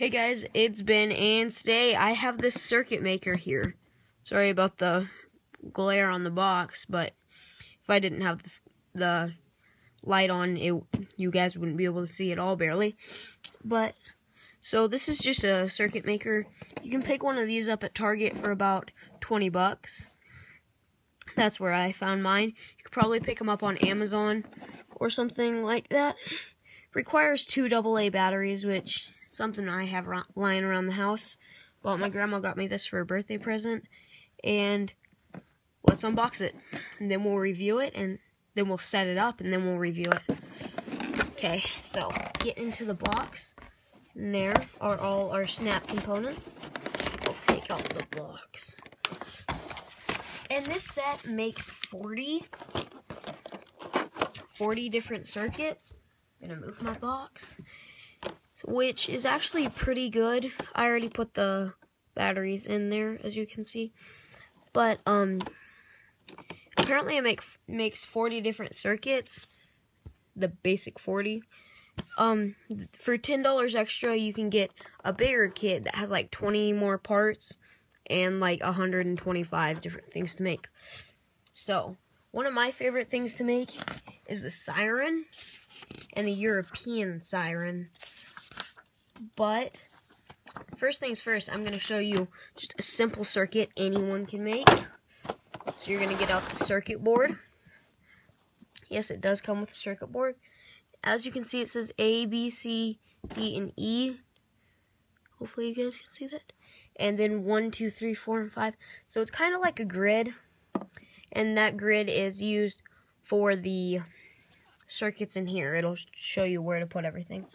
Hey guys, it's Ben, and today I have this circuit maker here. Sorry about the glare on the box, but if I didn't have the, light on, it you guys wouldn't be able to see it all barely. But so this is just a circuit maker. You can pick one of these up at Target for about 20 bucks. That's where I found mine. You could probably pick them up on Amazon or something like that. Requires two AA batteries, which something I have lying around the house. Well, my grandma got me this for a birthday present, and let's unbox it. And then we'll review it, and then we'll set it up, and then we'll review it. Okay, so get into the box. And there are all our snap components. We'll take out the box. And this set makes 40, 40 different circuits. I'm gonna move my box which is actually pretty good. I already put the batteries in there, as you can see. But, um, apparently it make, makes 40 different circuits, the basic 40. Um, for $10 extra, you can get a bigger kit that has like 20 more parts and like 125 different things to make. So, one of my favorite things to make is the siren and the European siren. But first things first, I'm going to show you just a simple circuit anyone can make. So you're going to get out the circuit board. Yes, it does come with a circuit board. As you can see, it says A, B, C, D, and E. Hopefully you guys can see that. And then 1, 2, 3, 4, and 5. So it's kind of like a grid. And that grid is used for the circuits in here. It'll show you where to put everything.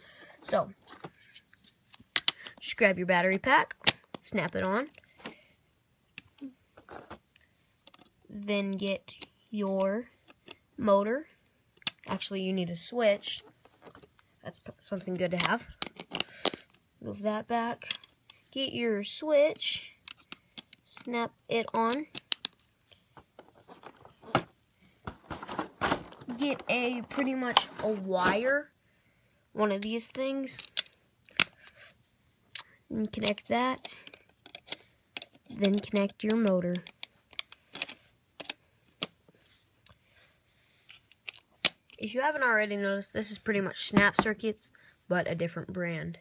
So, just grab your battery pack, snap it on. Then get your motor. Actually, you need a switch. That's something good to have. Move that back. Get your switch. Snap it on. Get a pretty much a wire. One of these things and connect that. Then connect your motor. If you haven't already noticed, this is pretty much Snap Circuits, but a different brand.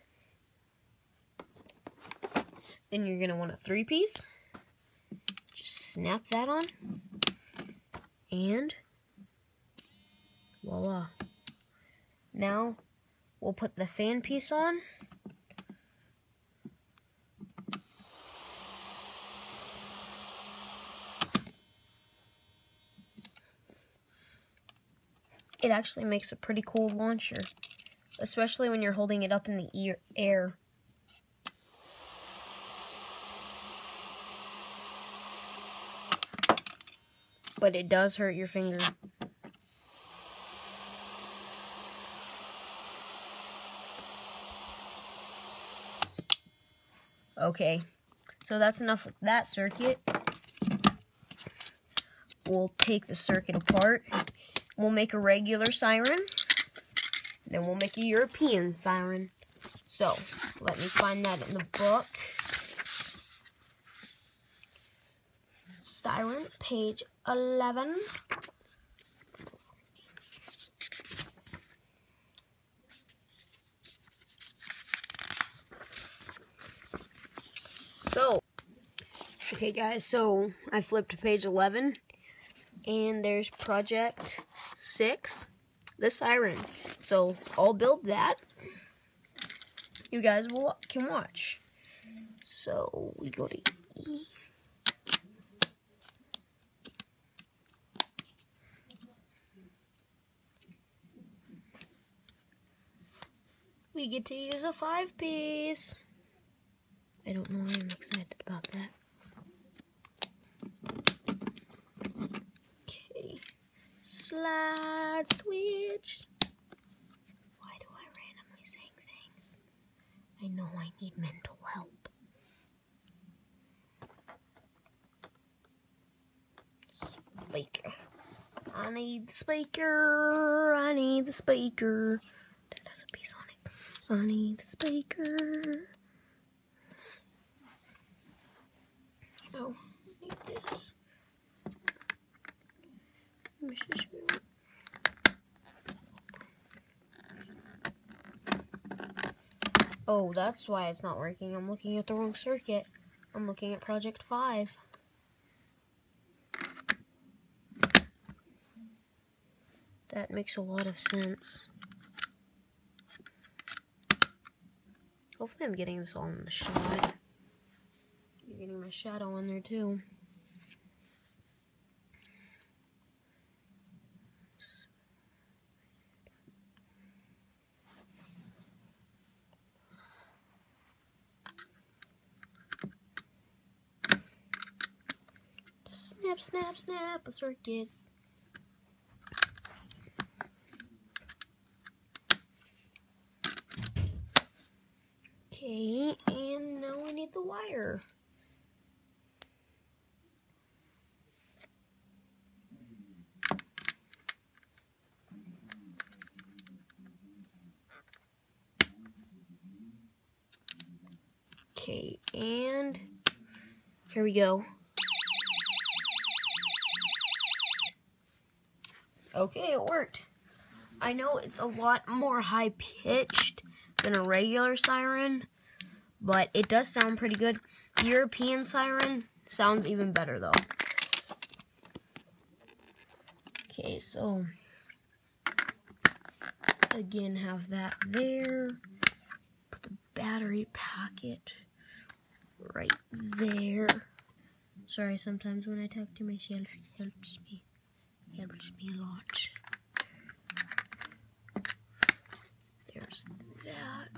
Then you're going to want a three-piece. Just snap that on. And voila. Now, we'll put the fan piece on. Actually makes a pretty cool launcher, especially when you're holding it up in the ear air. But it does hurt your finger. Okay, so that's enough with that circuit. We'll take the circuit apart We'll make a regular siren. Then we'll make a European siren. So, let me find that in the book. Siren, page 11. So, okay guys, so I flipped to page 11 and there's project six, the siren. So I'll build that. You guys will can watch. So we go to E. We get to use a five piece. I don't know why I'm excited about slide switch. Why do I randomly say things? I know I need mental help. Speaker. I need the speaker. I need the speaker. That has a piece on it. I need the speaker. Oh, that's why it's not working. I'm looking at the wrong circuit. I'm looking at Project 5. That makes a lot of sense. Hopefully I'm getting this all in the shot. You're getting my shadow in there too. Snap, snap, snap, a circuits. Okay, and now we need the wire. Okay, and here we go. Okay, it worked. I know it's a lot more high pitched than a regular siren, but it does sound pretty good. European siren sounds even better though. Okay, so again have that there. Put the battery packet right there. Sorry, sometimes when I talk to myself, it helps me. It helps me a lot. There's that.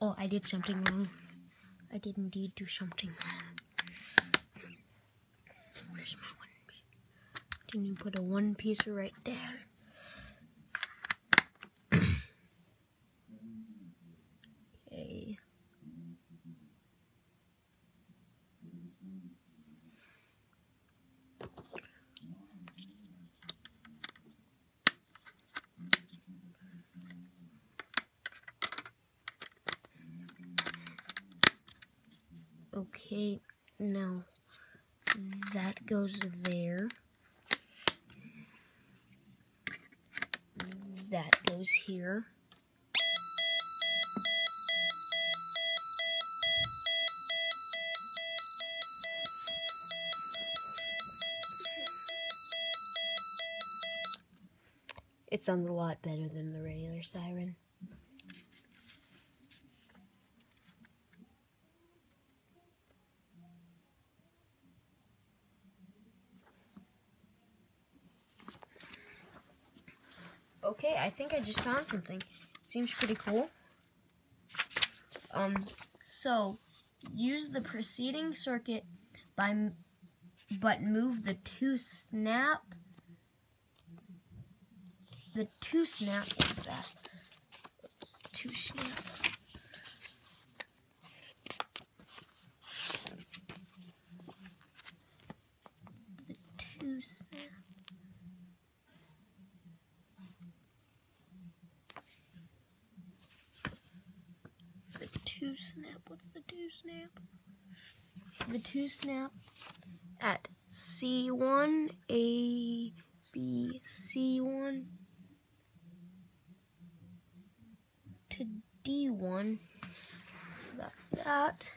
Oh, I did something wrong. I did indeed do something. Where's my one piece? Didn't you put a one piece right there? okay. Okay, now that goes there. That goes here. It sounds a lot better than the regular siren. Okay, I think I just found something. Seems pretty cool. Um, so use the preceding circuit by, but move the two snap. The two snap. What's that? Two snap. The two snap. the two snap. What's the two snap? The two snap at C1, A, B, C1 to D1. So that's that.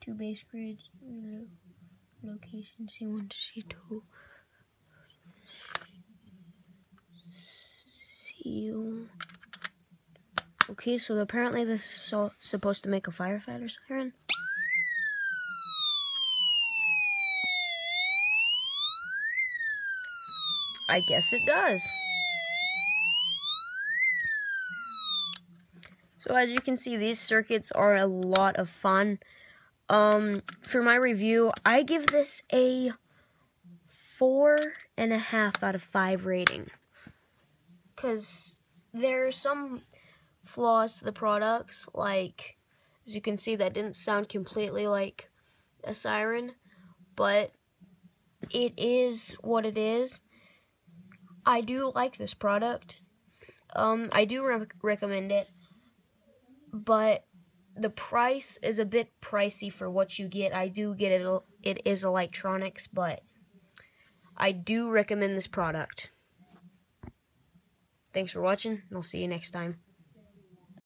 Two base lo- location C1 to C2. C1. Okay, so apparently this is supposed to make a firefighter siren. I guess it does. So as you can see, these circuits are a lot of fun. Um, for my review, I give this a four and a half out of five rating. Cause there are some flaws to the products, like as you can see, that didn't sound completely like a siren, but it is what it is. I do like this product. Um, I do re- recommend it, but the price is a bit pricey for what you get. I do get it. It is electronics, but I do recommend this product. Thanks for watching, and I'll see you next time.